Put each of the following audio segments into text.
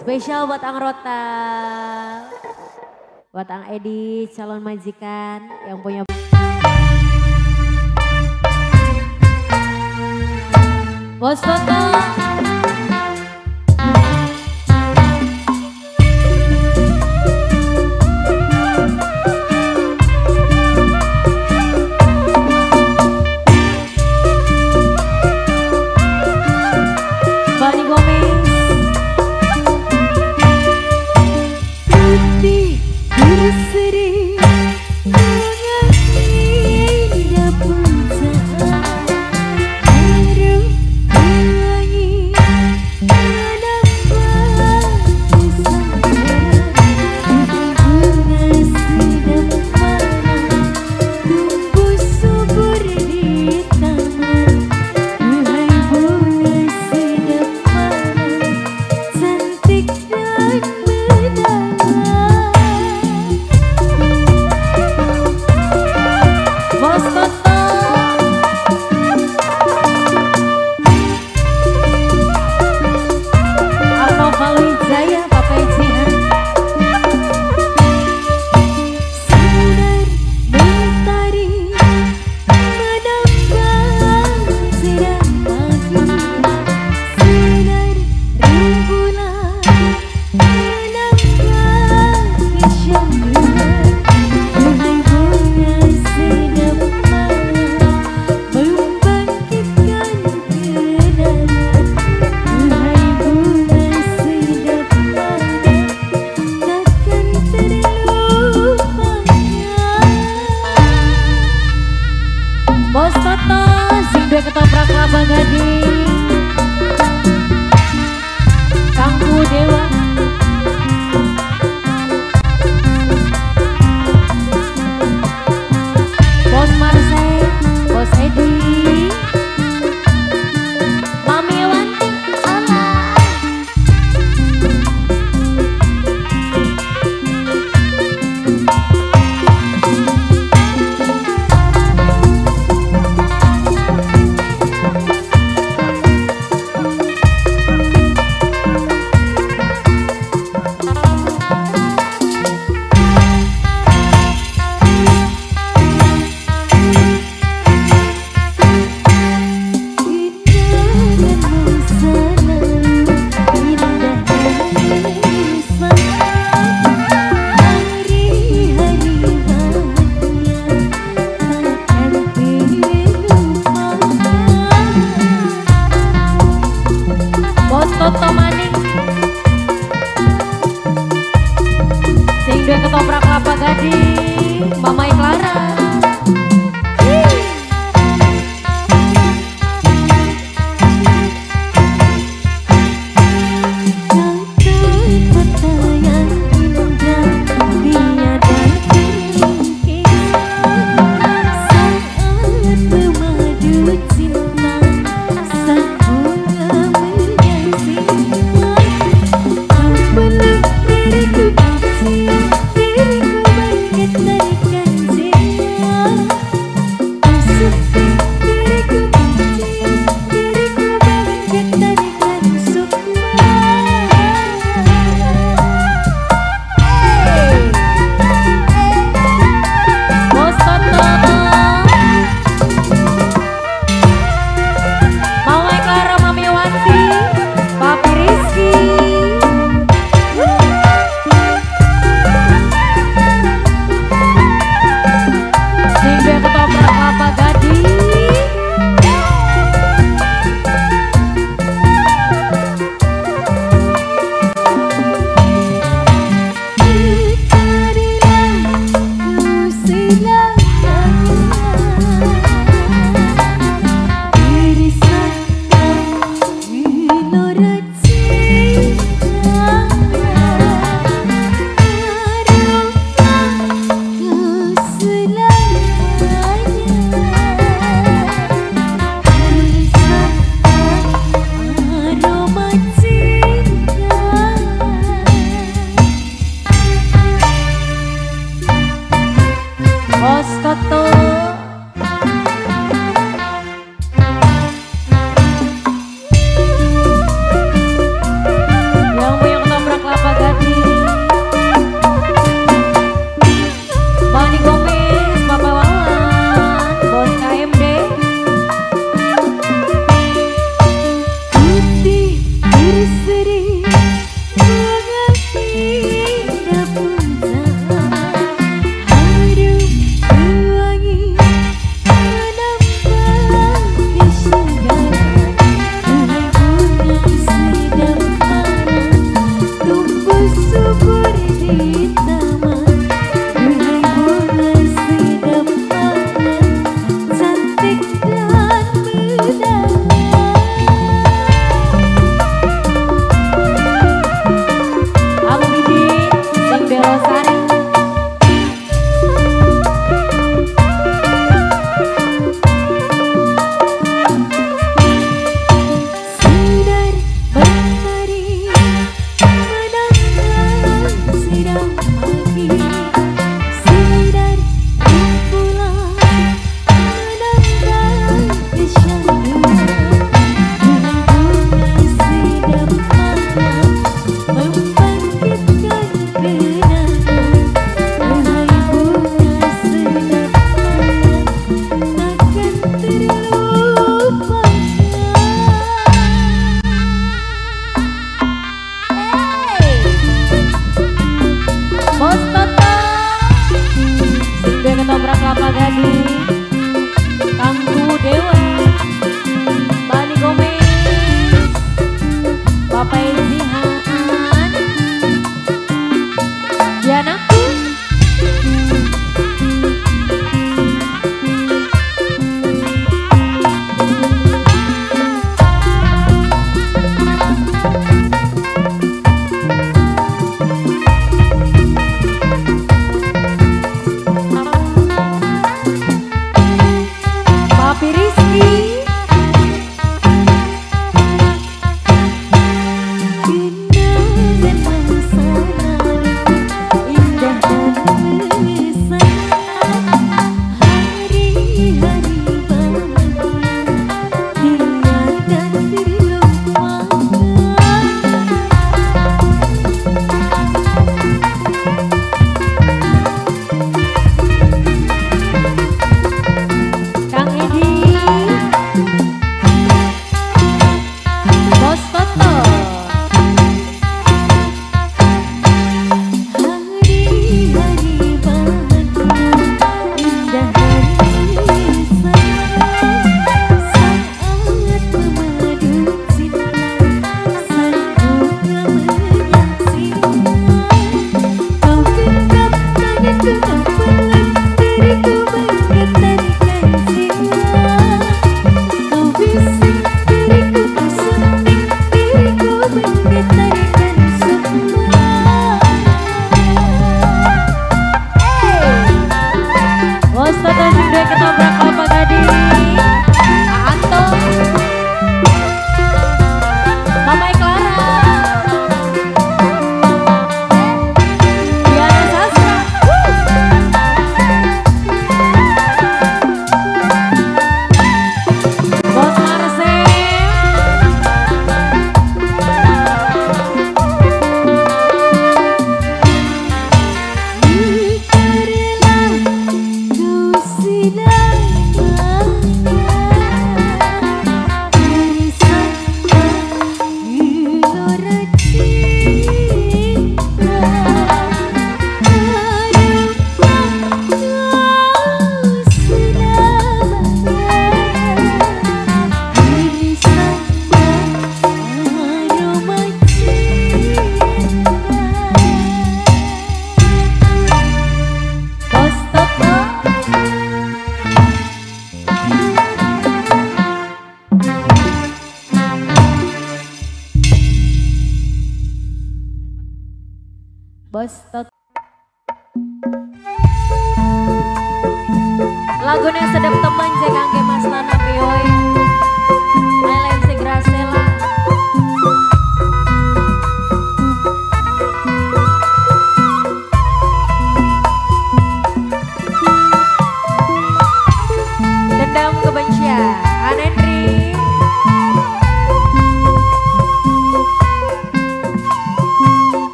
Spesial buat Ang Rota. Buat Ang Edi, calon majikan yang punya... Bos Toto.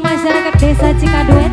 masyarakat desa Cikadu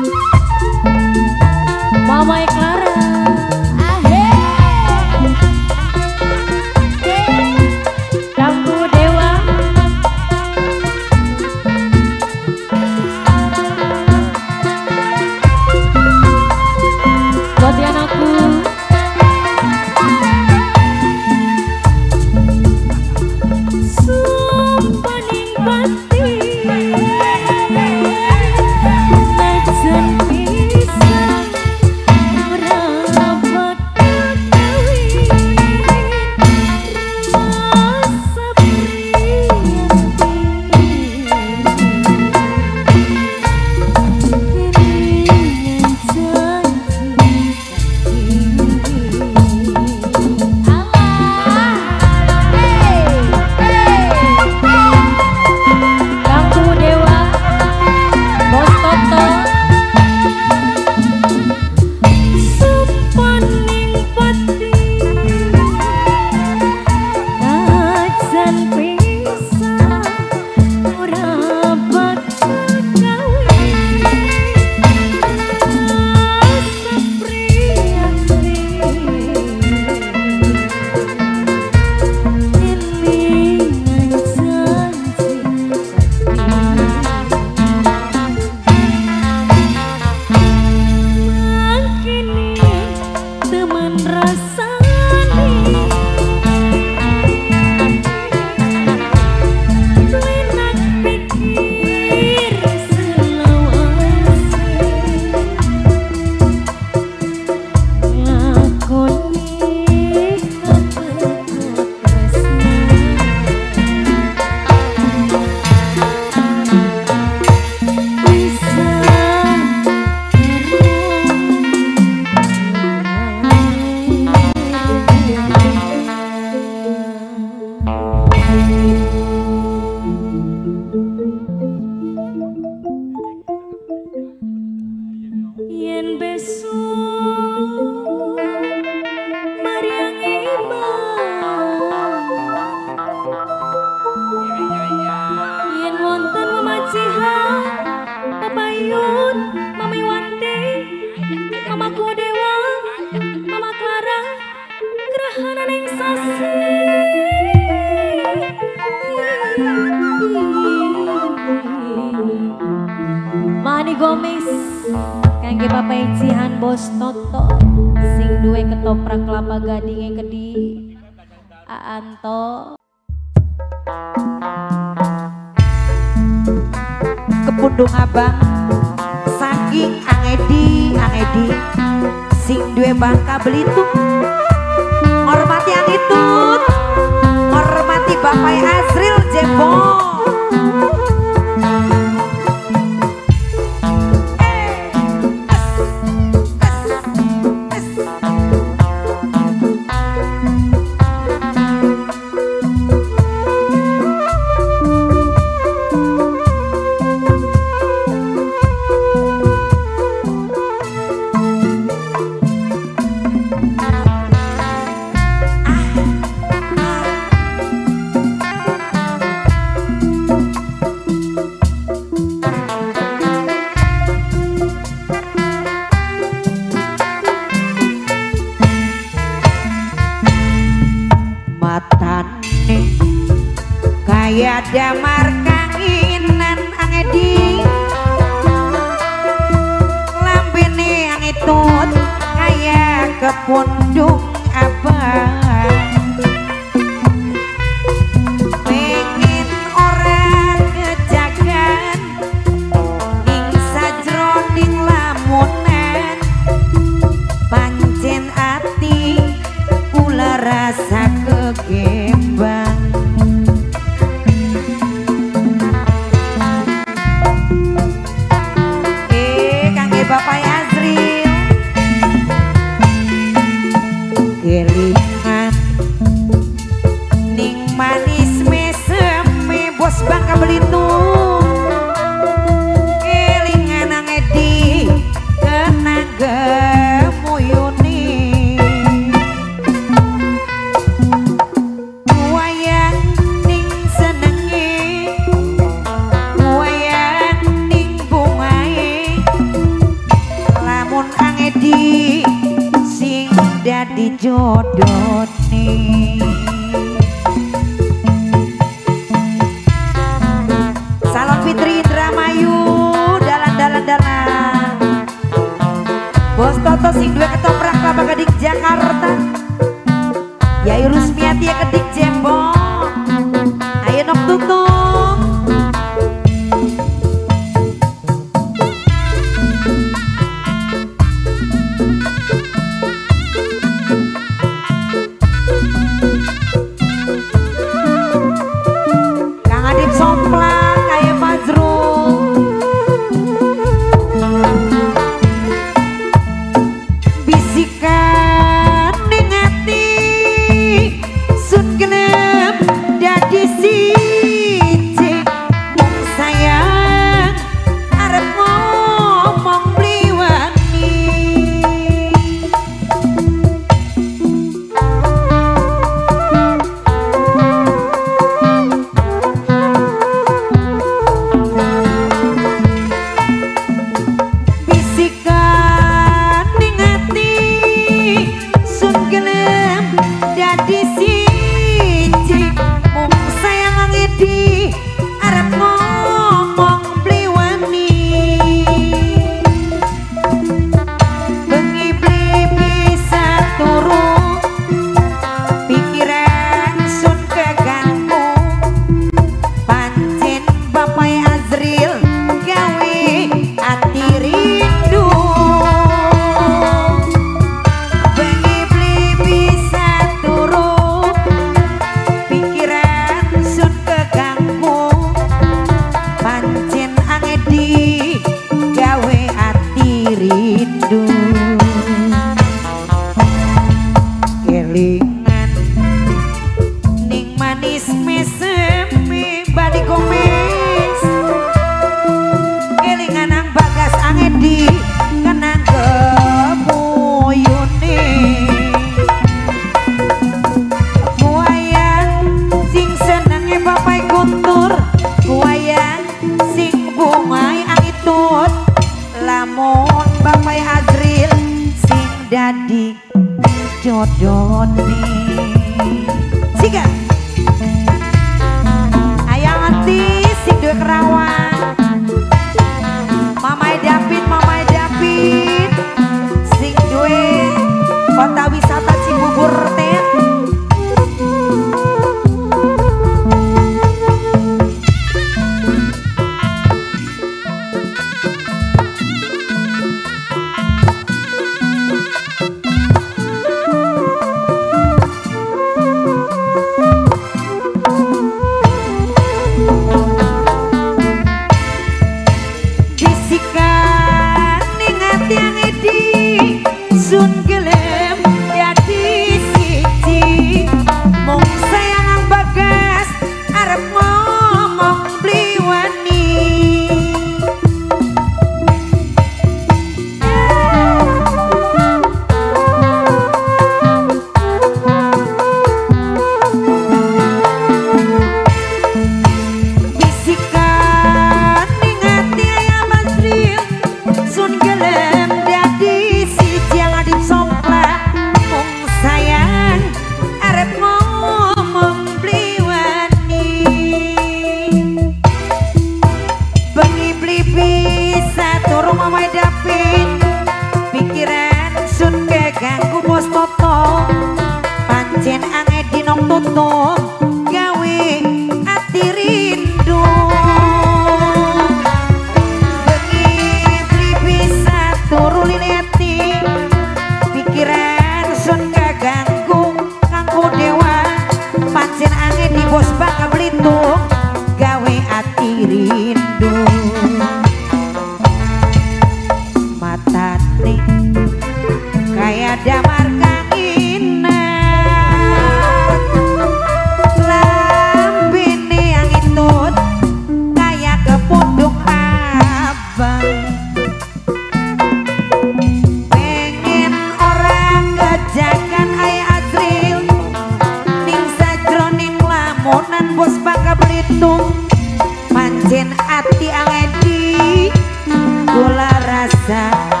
that.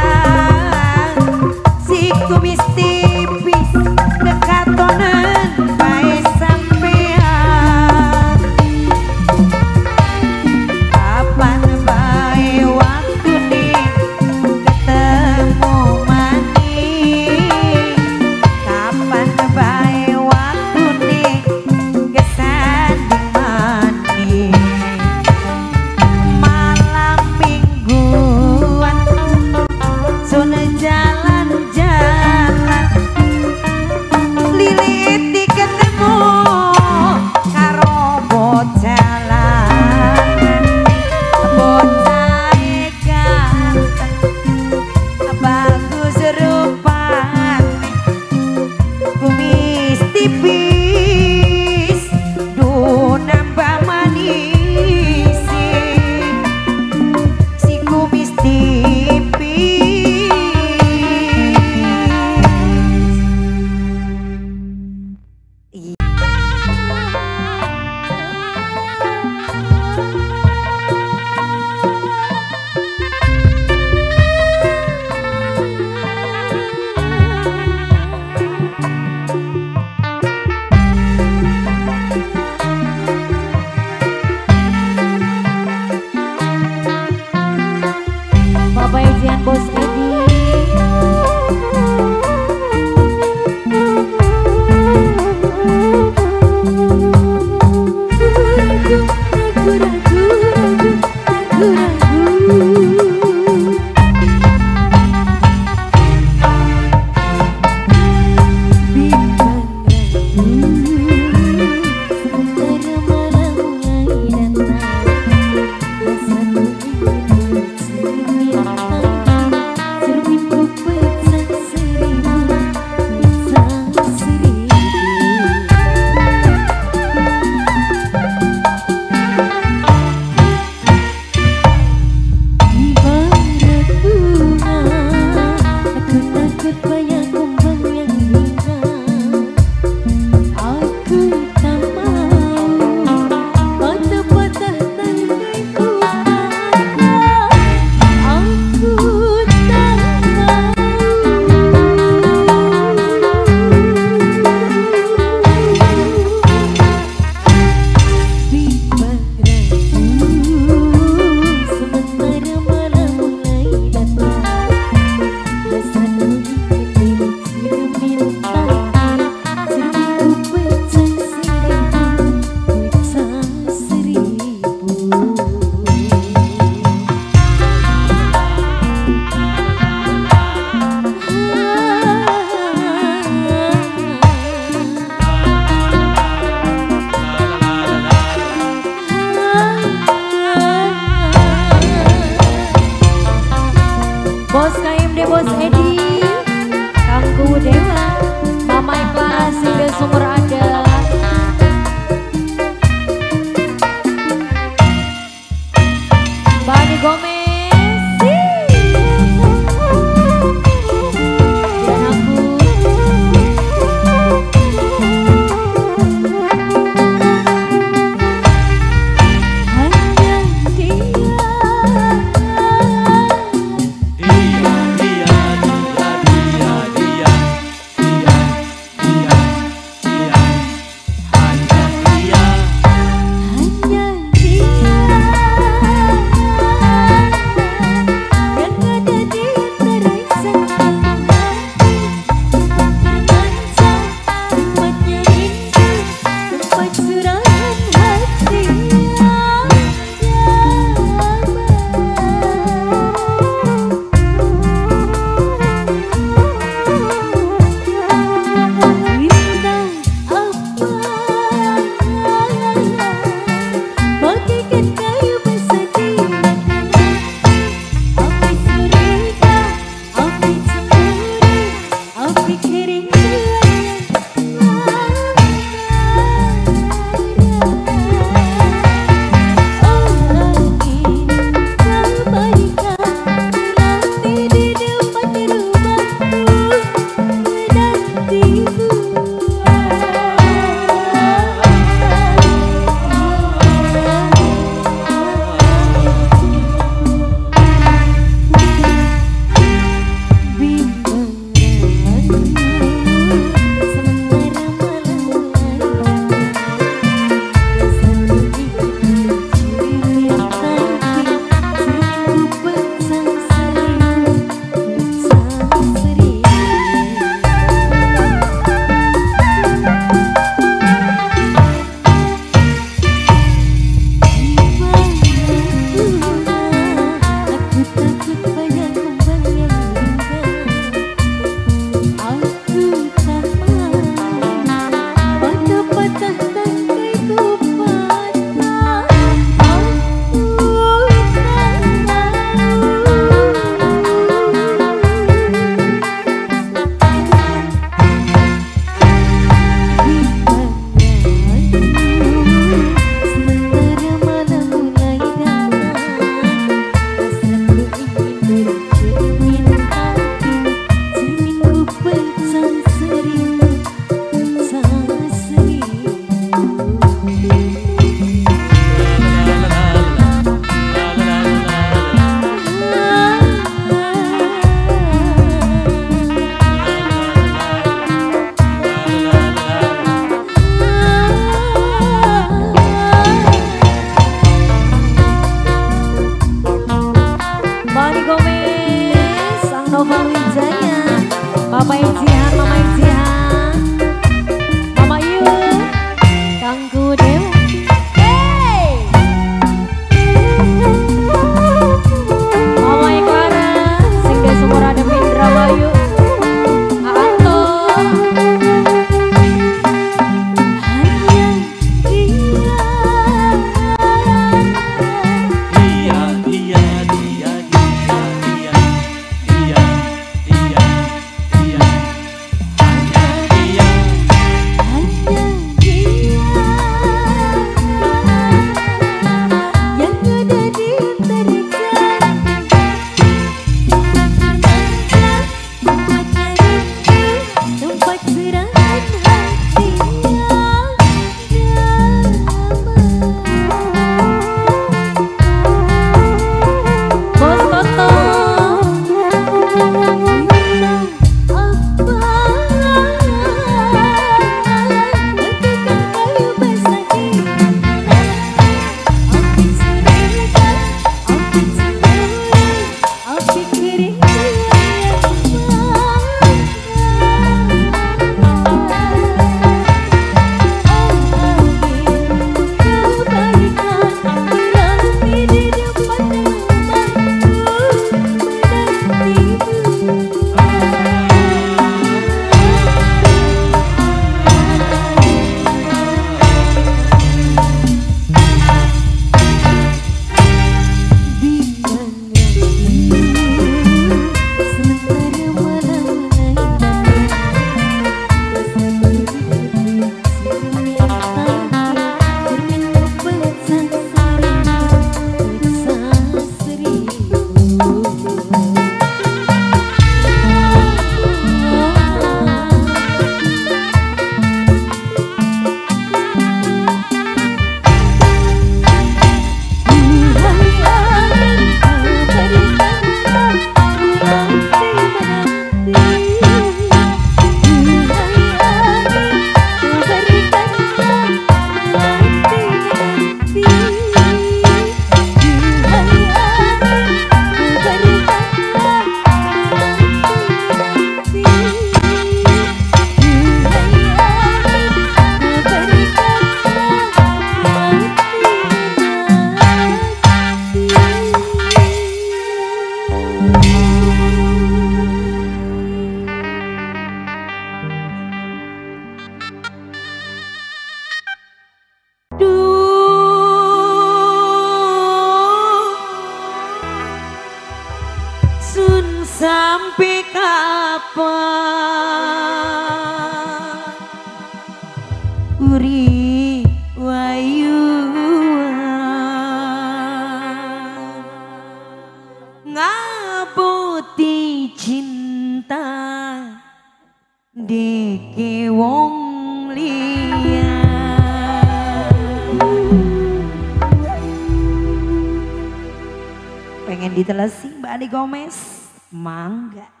Ani Gomez? Mangga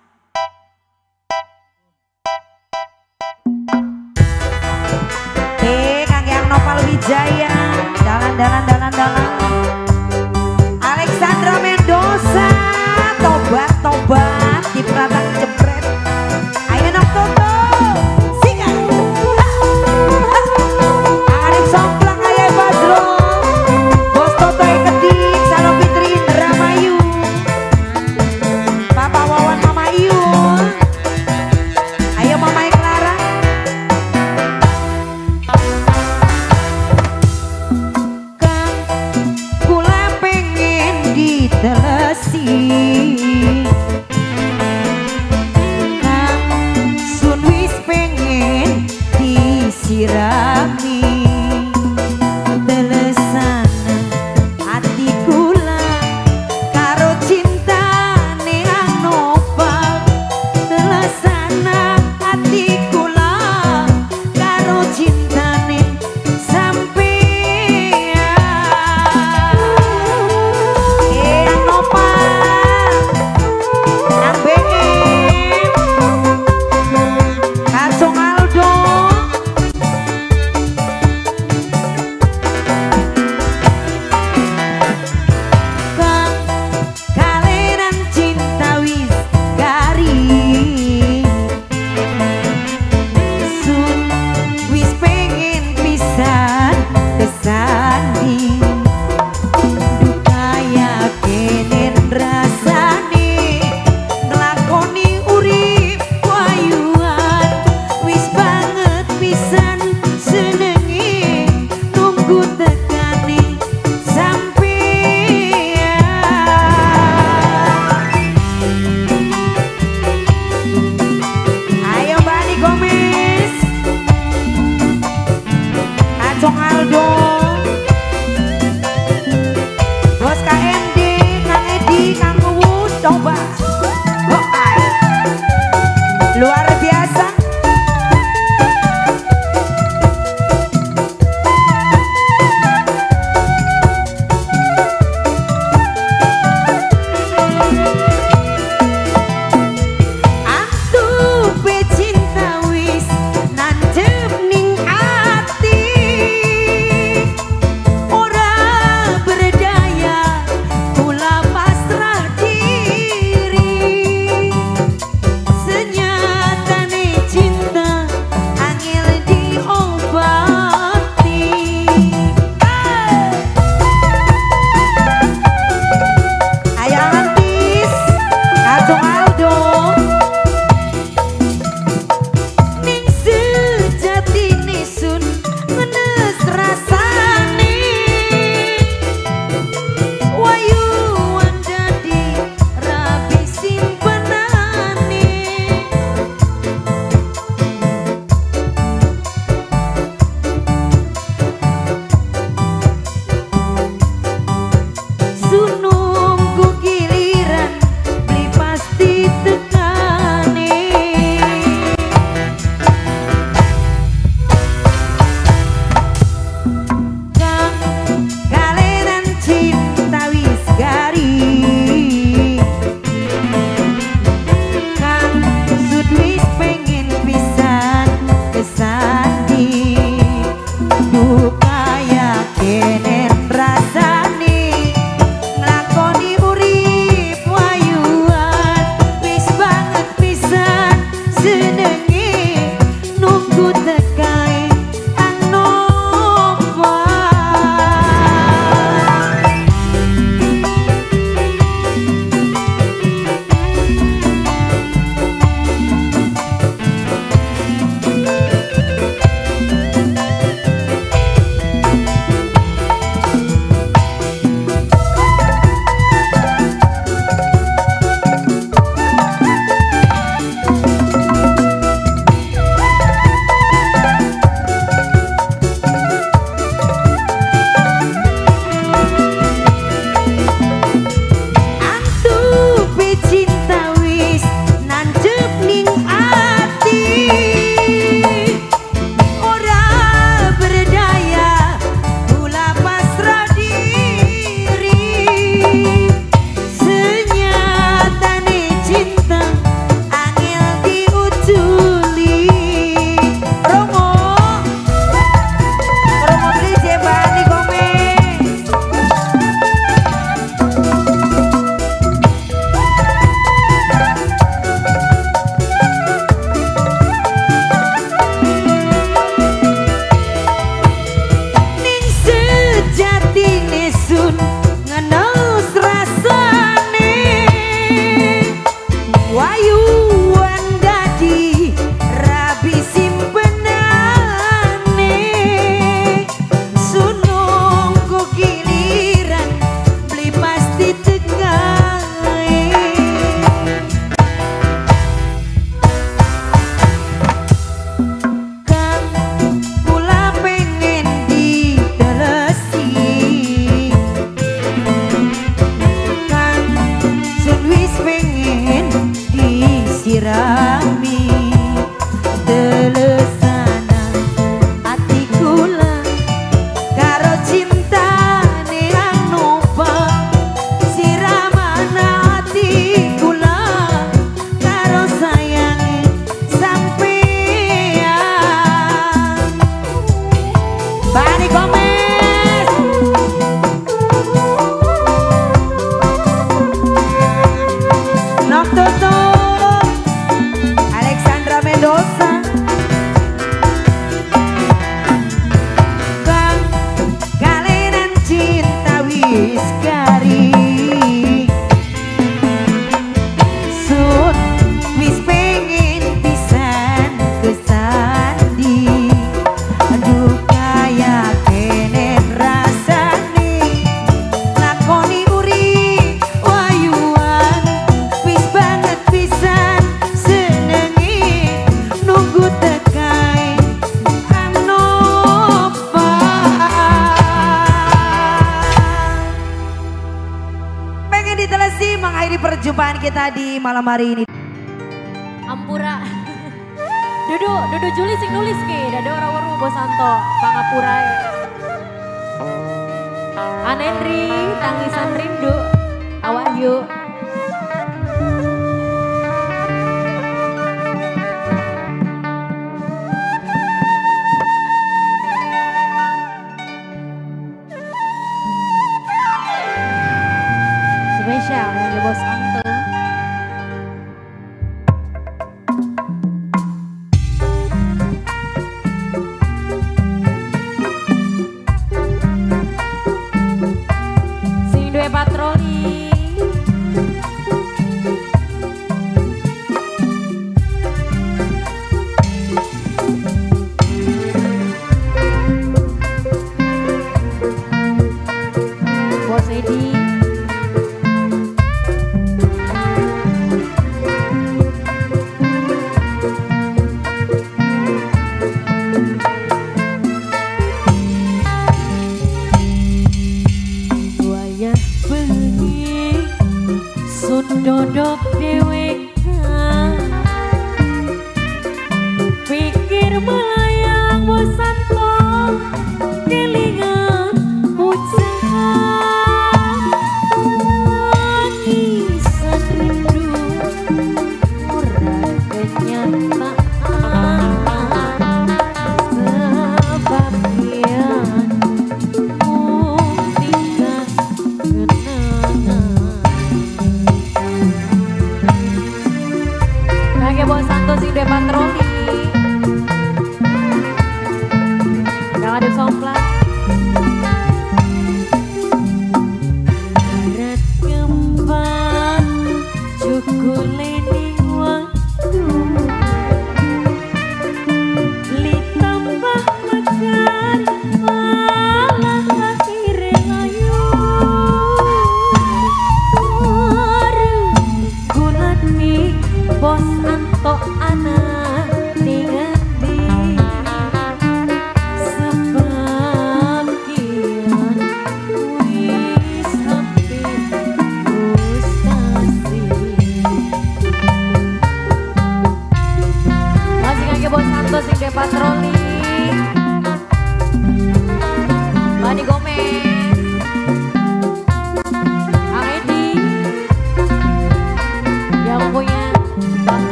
di malam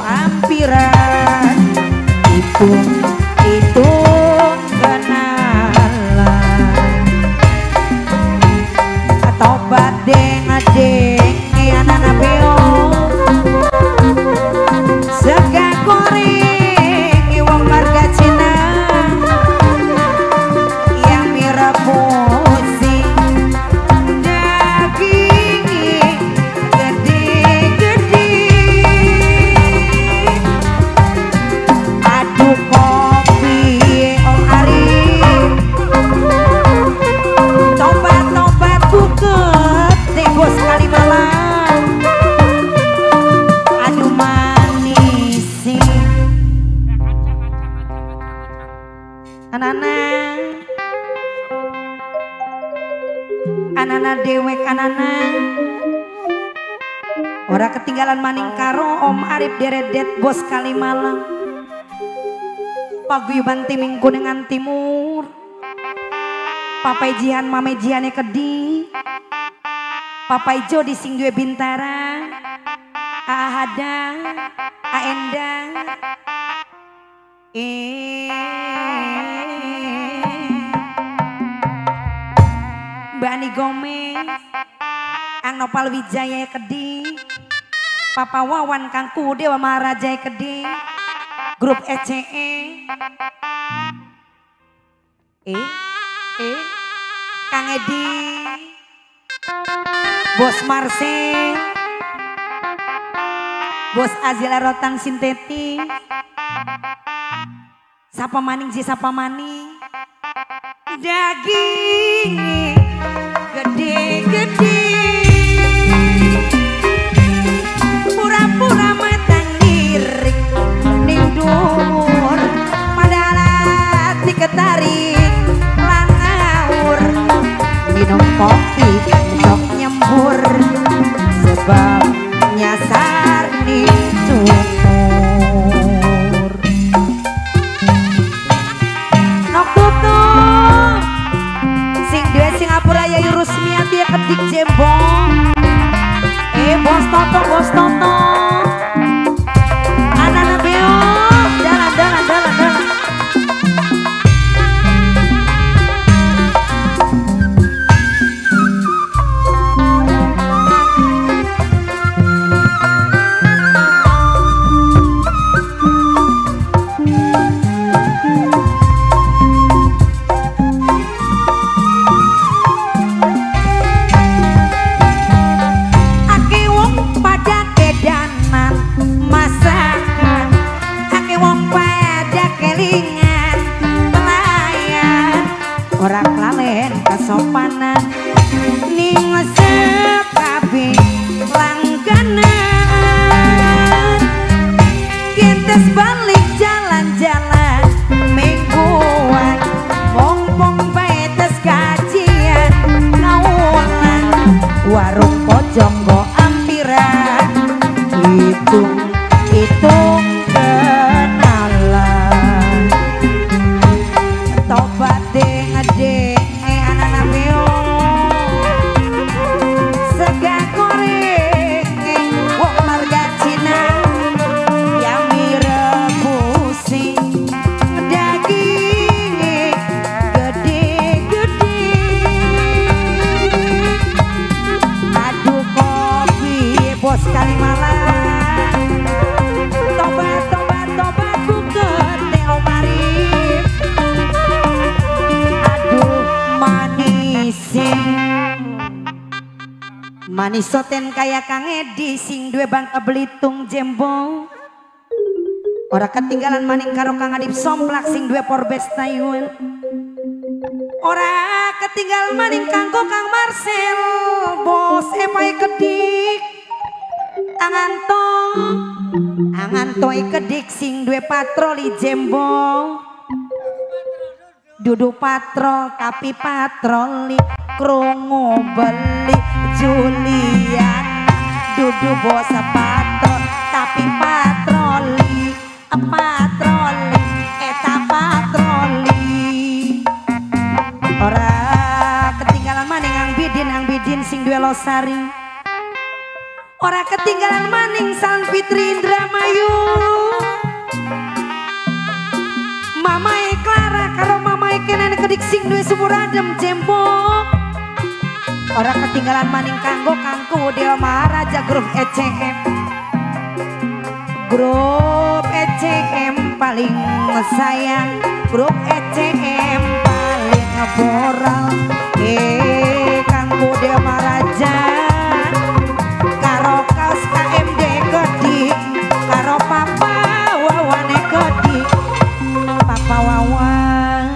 ampiran. Itu Paguyuban timing kuningan timur. Papai jihan mame jihane kedi. Papai Jo di sing bintara. Ahada Aenda Eh. Bani Gomez Ang Nopal Wijaya Kedi. Papa Wawan Kang Kudewa Maharaja Kedi Grup ECE Eh Eh Kang Edi. Bos Marse Bos Azila Rotan Sintetik Sapa maning si sapa maning. Daging gede-gede kopi sok nyembur. Sebab nyasar ning sumur nok tutup. Sing duwe Singapura ya Rusmiati ya kedik jembong. Eh bos toto bos toto Duwe Bangka Belitung jembong. Ora ketinggalan maning karo Kang Adip Somplak sing duwe Porbes Taiwan. Ora ketinggalan maning kanggo Kang Marcel bos emai kedik. Anganto Anganto kedik sing duwe patroli jembong. Dudu patrol tapi patroli krungu beli Julian Dudu bos patrol tapi patroli patroli eta patroli. Ora ketinggalan maning ang bidin ang bidin sing duwe losari. Ora ketinggalan maning Sang Fitri Indramayu. Mamae Clara karo mamae Kenen kedik sing duwe sumur adem jempok Ora ketinggalan maning kanggo kangku Dewa Maharaja grup ECM Grup ECM paling sayang. Grup ECM paling boral Eh kanggo Dewa Maharaja Karo kaos KMD kedik Karo papa wawane Papa wawan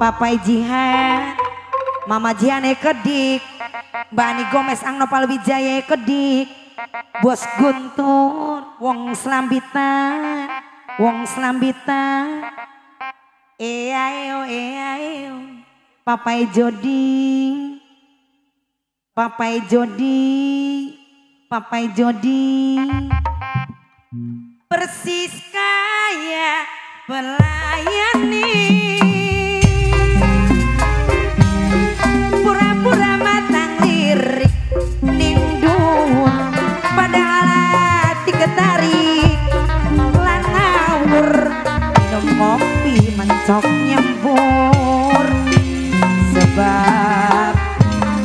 Papa jihad Mama Jiane kedik Bani Gomez Ang Nopal Wijaya kedik. Bos Guntur Wong Selambitan Wong Selambitan Eh ayo eh ayo Papai Jodi. Papai Jodi Papai Jodi. Persis kaya pelayani ketarik lan ngawur minum kopi mencok nyembur. Sebab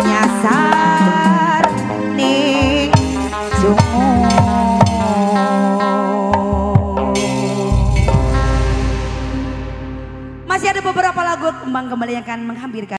nyasar ning sumur masih ada beberapa lagu kembang kembali yang akan menghampirkan